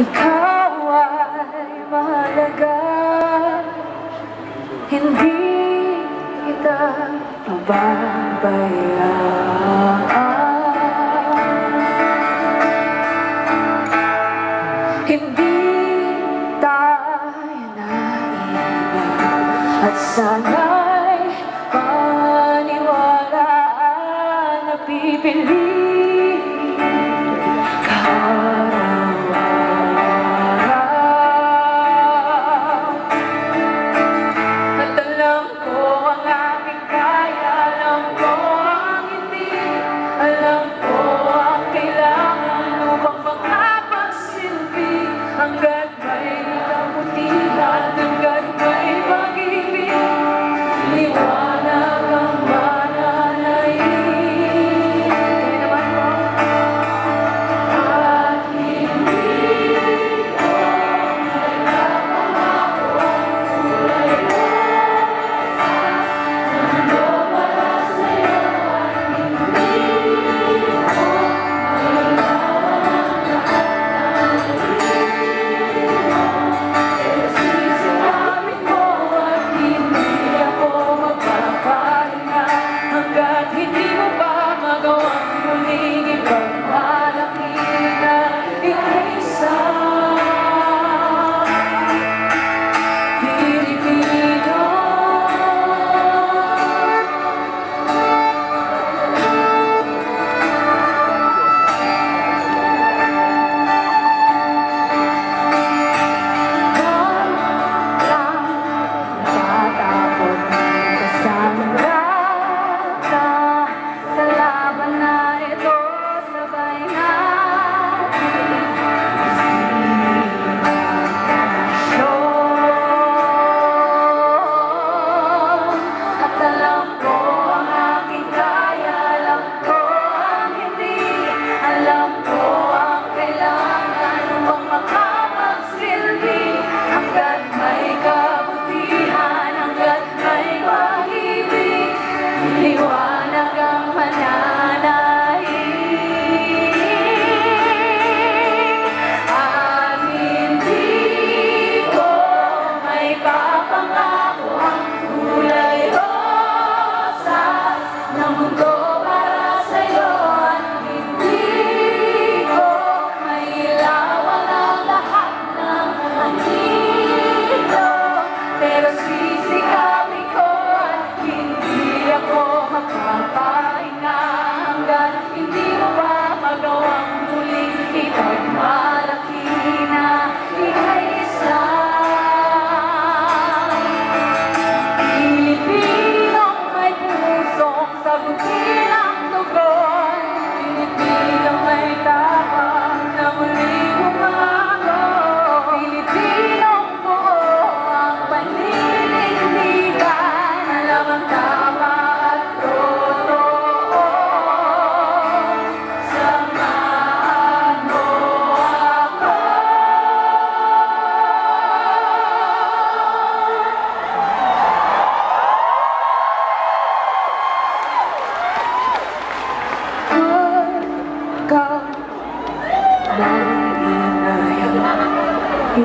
Ikaw ay mahalaga. Hindi kita pababayaan Hindi tayo naiba At sana'y paniwalaan na pipiliin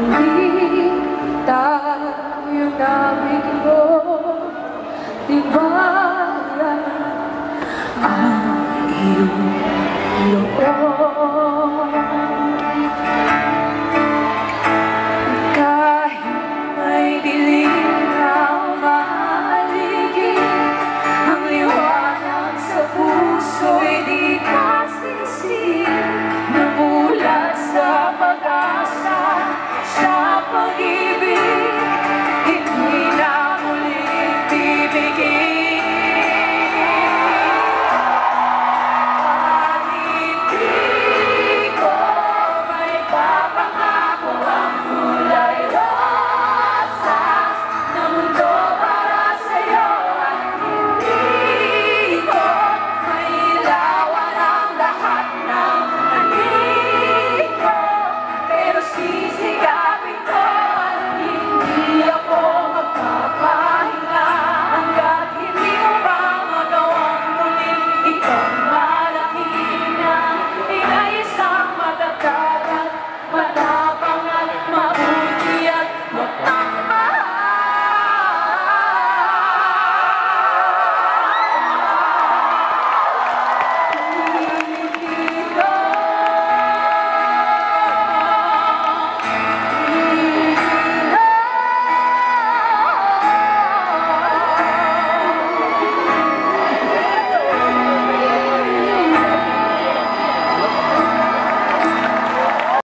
Hindi tayo nabigo Di ba ang iyong